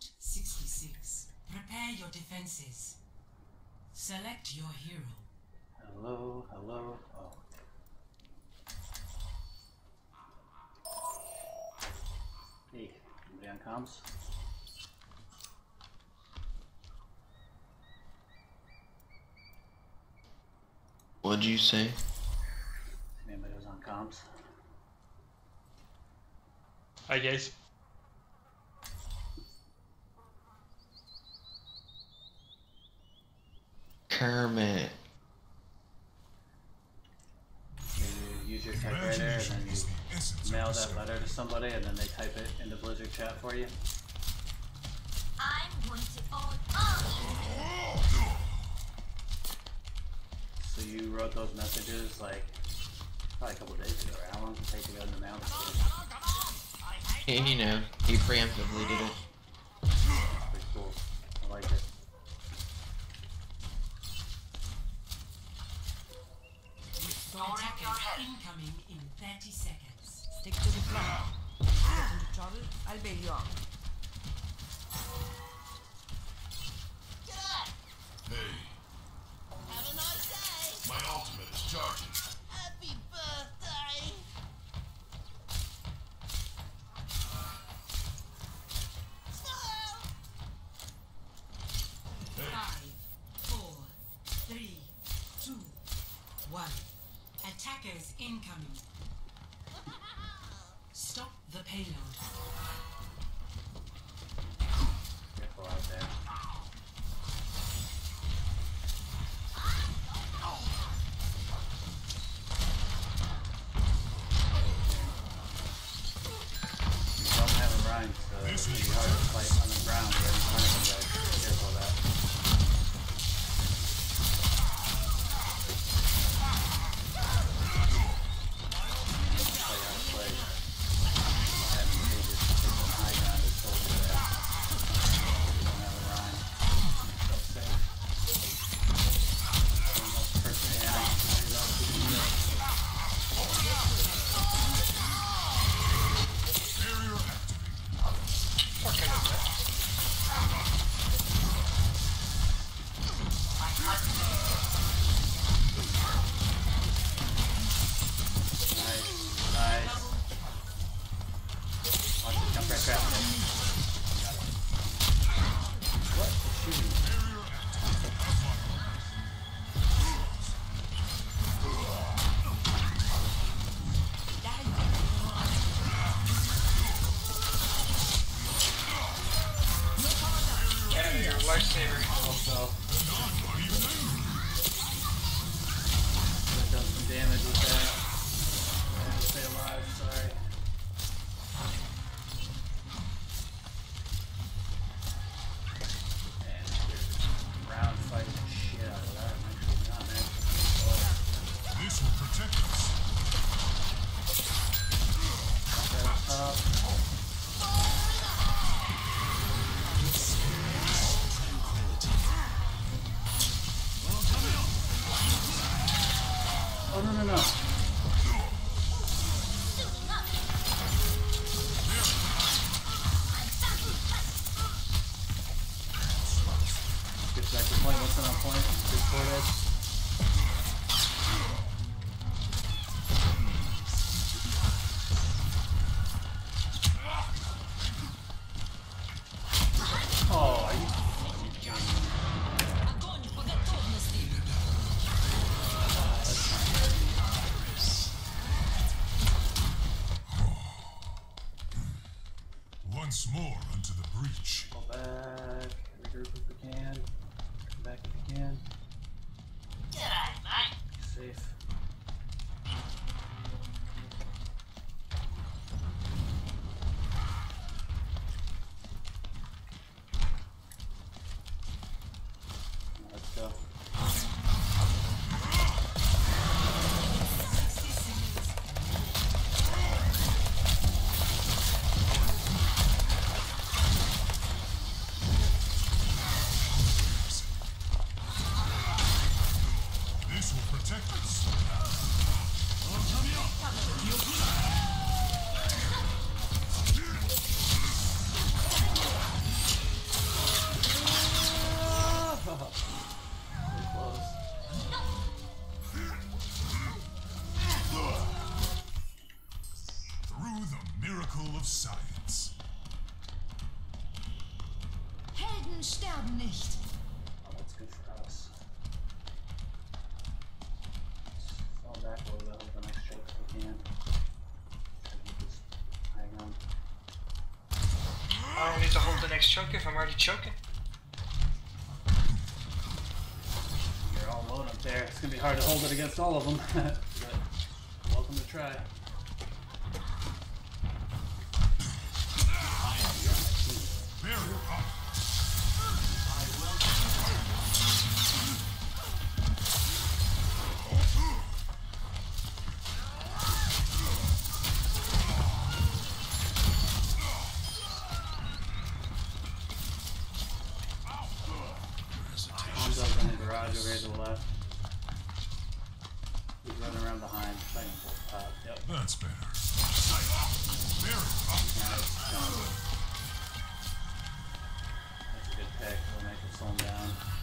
Route 66. Prepare your defenses. Select your hero. Hello, hello. Oh. Hey, anybody on comms? What'd you say? Anybody was on comms? Hi guys. Kermit. You use your typewriter and then you mail that letter to somebody and then they type it into Blizzard chat for you. I'm going to own all So you wrote those messages like probably a couple days ago, right? How long did it take to go in the mail? And you know, he preemptively did it. Pretty cool. I like it. Attackers incoming in 30 seconds. Stick to the plan. Get into trouble, I'll bail you out. Hey, Have a nice day. my ultimate is charging. Happy birthday. Smile. Five, four, three, two, one. Attackers incoming. Stop the payload. Point? Good next choke if I'm already choking? They're all loaded up there. It's going to be hard to hold it against all of them. welcome to try. around behind. Uh, yep. That's better. Very That's a good pick. We'll make it slow down.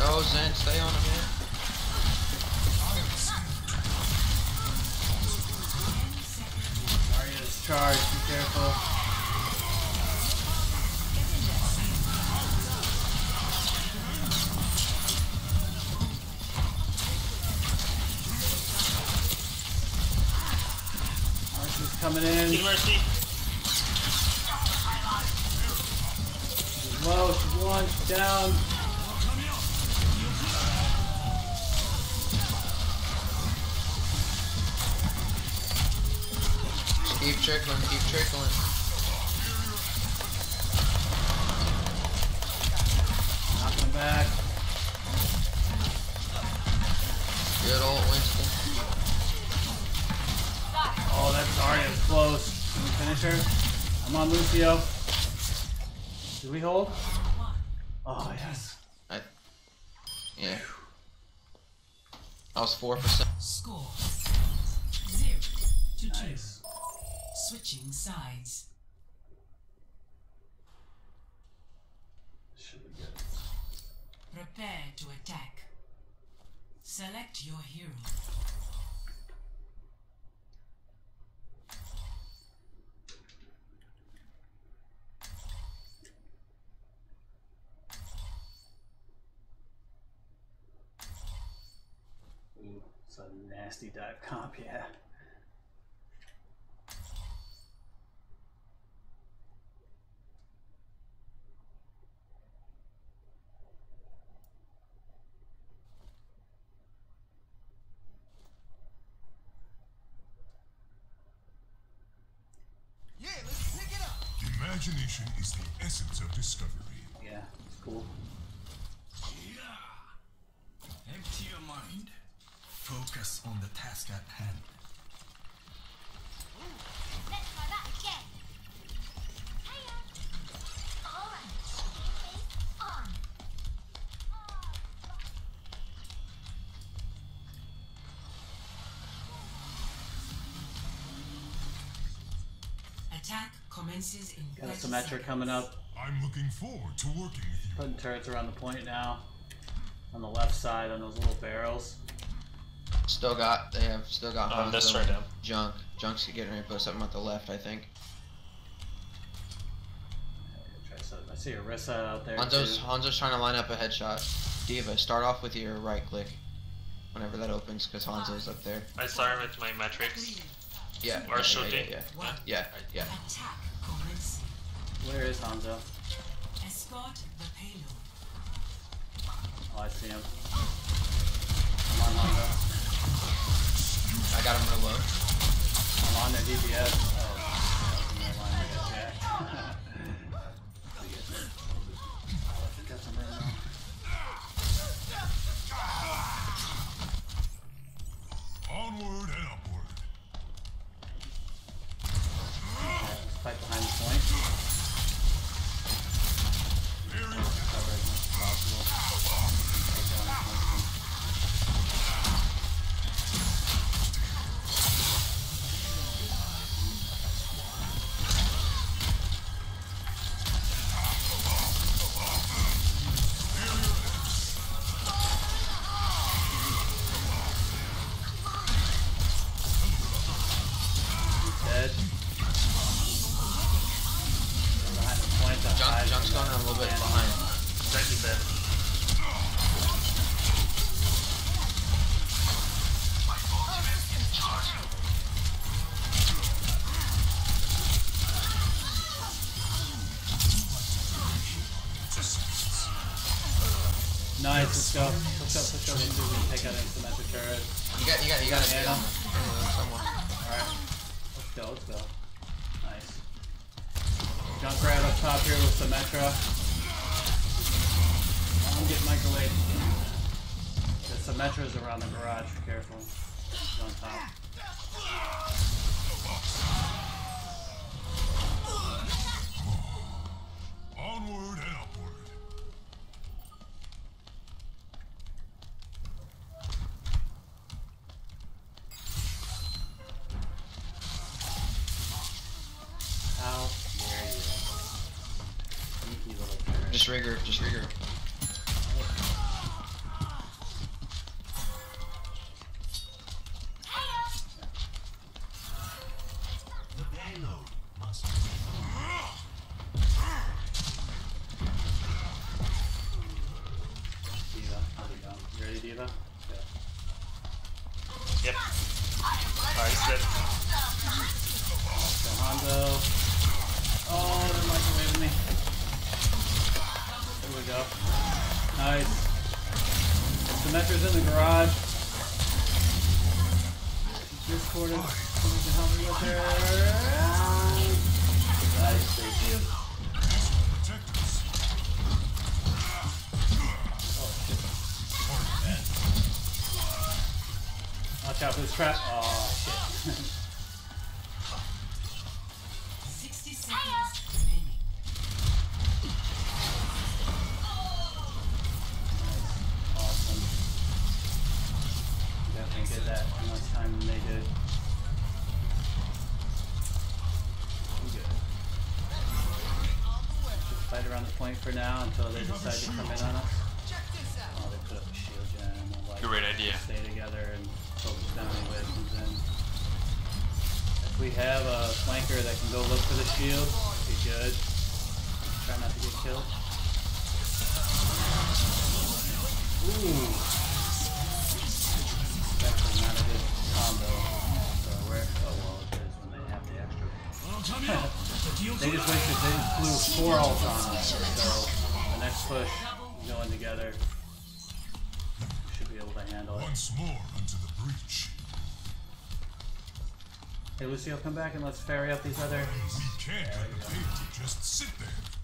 Go, Zen, stay on him, man. Mario's charged, be careful. coming in. Mercy. Low, one, down. Trickling, keep trickling. Knocking him back. Good old Winston. Oh, that's Zarya's close. Can we finish her? I'm on Lucio. Do we hold? Oh, yes. I, yeah. I was four percent. Score zero to two. Nice. Switching sides. Should be good. Prepare to attack. Select your hero. Ooh, it's a nasty dive comp. Yeah, let's pick it up. Imagination is the essence of discovery. Yeah, it's cool. Yeah. Empty your mind. Focus on the task at hand. Let's try that again. Hiya. Alright. It's on. Attack commences in Got a 30 Symmetra coming up. I'm looking forward to working with you. Putting turrets around the point now. On the left side on those little barrels. Still got, they have still got Um, that's Hanzo right now. Junk. Junk's getting ready to put something at the left, I think. I see Orisa out there. Hanzo's too. Hanzo's trying to line up a headshot. D.Va, start off with your right click whenever that opens, because Hanzo's up there. I start with my metrics. Yeah. Or yeah, shooting. Yeah, One. yeah, yeah. yeah. Attack commencing. Where is Hanzo? Escort the payload. Oh, I see him. I'm on Hanzo. I got him real low. I'm on their DPS. Oh, let's go. Let's go, let's go. Let's go. We take out a Symmetra turret. You got, you got, you got it. Yeah. Yeah. Somewhere. Alright. Let's go, let's go. Nice. Junkrat up top here with Symmetra. I'm getting microwave. The Symmetra's around the garage, careful. He's on top. Onward and upward. Hanzo. Oh, they're microwaving me. There we go. Nice. Symmetra's in the garage. Discord oh. is coming to help me with her. Nice, thank you. Oh, Protect. Watch out for this trap. Oh, shit. did that in less time than they did. We good. Just fight around the point for now until they decide to come in on us. Oh, they put up a shield gen. We'll, like, Great idea. Stay together and focus down anyway it comes in. If we have a flanker that can go look for the shield, be good. Try not to get killed. Ooh. Actually not a combo. So where oh well it is when they have the extra. they just wasted they just flew four ults on us. So the next push going together we should be able to handle it. Once more unto the breach. Hey Lucio, come back and let's ferry up these other We can't let the just sit there.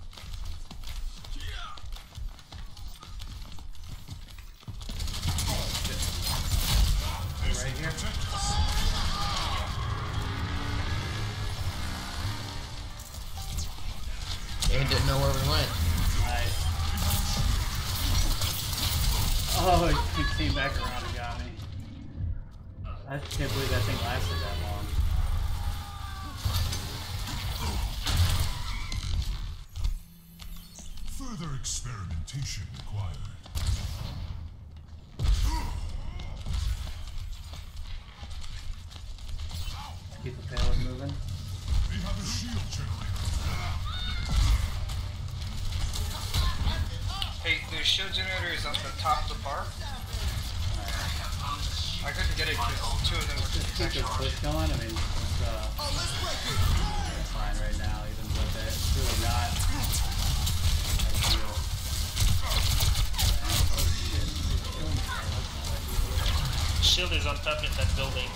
Keep the payload moving. We have a shield generator. Hey, the shield generator is on the top of the bar. I couldn't get it because two of them were Just keep this protection. push going. I mean, it's, uh, it's fine right now, even with it. It's really not ideal. Shit, it's killing me. That's not ideal. Shield is on top of that building.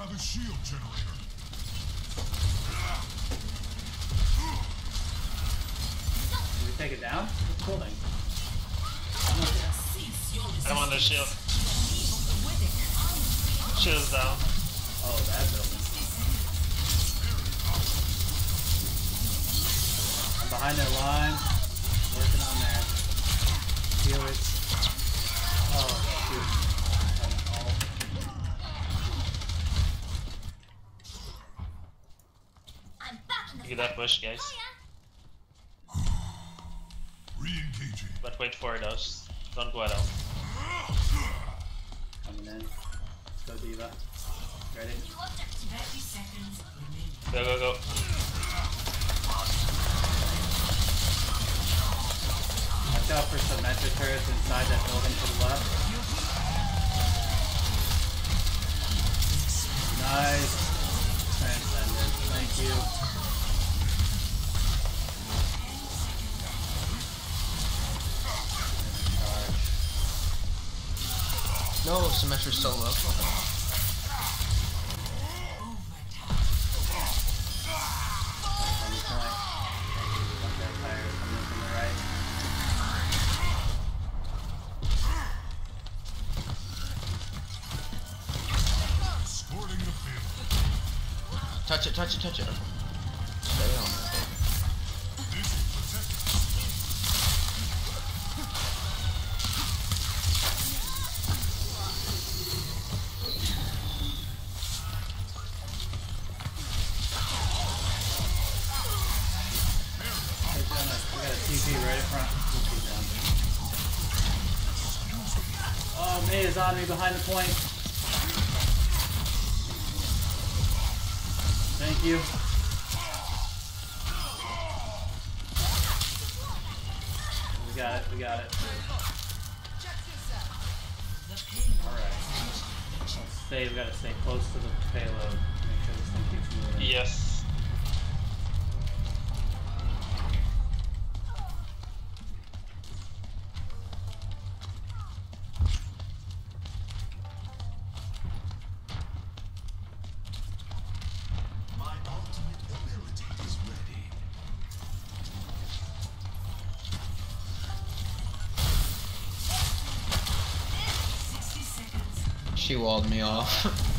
We have shield generator. Did we take it down? It's building. I'm on the shield. Shield's down. Oh, that building. I'm behind their line. Working on that. Heal it. Oh, shoot. Oh, I'm back in the Look at that bush, guys. But wait for those. Don't go out. coming in. Let's go, D.Va. Ready? You objective. 30 seconds remaining. Go, go, go. Watch out for Symmetra turrets inside that building to the left. Nice. Transcendent. Thank you. No, Symmetra's so front. Oh, Mei is on me behind the point. Thank you. We got it, we got it. Alright. Let's stay, we gotta stay close to the payload. Make sure this thing keeps moving. Yes. She walled me off.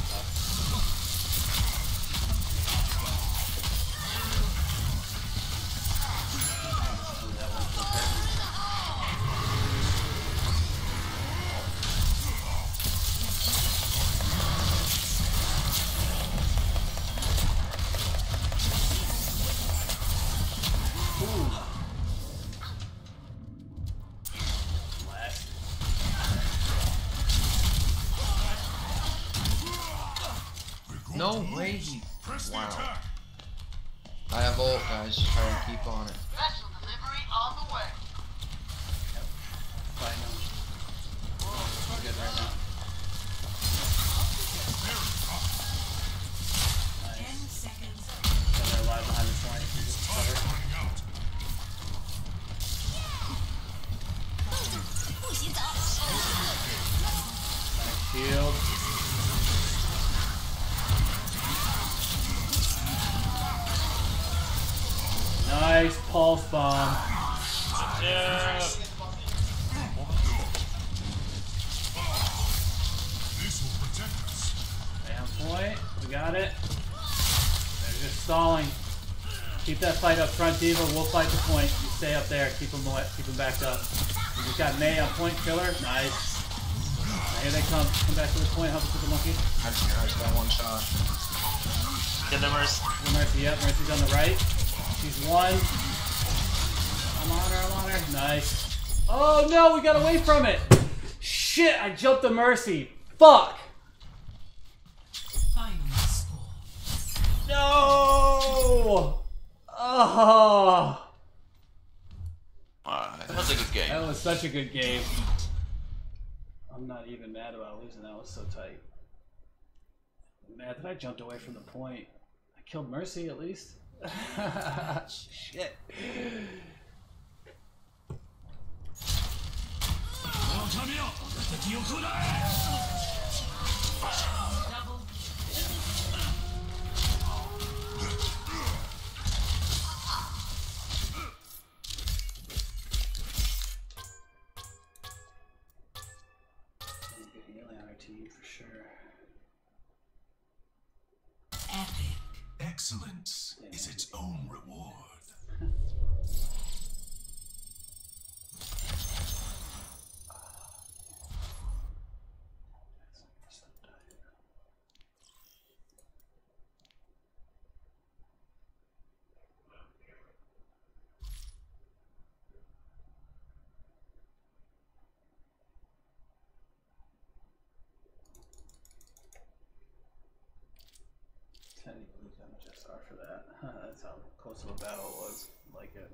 Press the wow. attack. I have ult, guys. Just try to keep on it. Special delivery on the way. Fighting him. I'm good right now. Ten Nice pulse bomb. Yeah. This will protect us. Down point. We got it. They're just stalling. Keep that fight up front, D.Va. We'll fight the point. You stay up there. Keep them wet. Keep them backed up. We just got Mei on point killer. Nice. Now here they come. Come back to the point. Help us with the monkey. I just, I just got one shot. Get the Mercy. Mercy, yep. Mercy's on the right. She's one. I'm on her. I'm on her. Nice. Oh no, we got away from it. Shit, I jumped the Mercy. Fuck. Final score. No. Oh. Uh, that was a good game. That was such a good game. I'm not even mad about losing. That was so tight. I'm mad that I jumped away from the point. I killed Mercy at least. Shit. Double. SR for that. That's how close of a battle it was. Like it.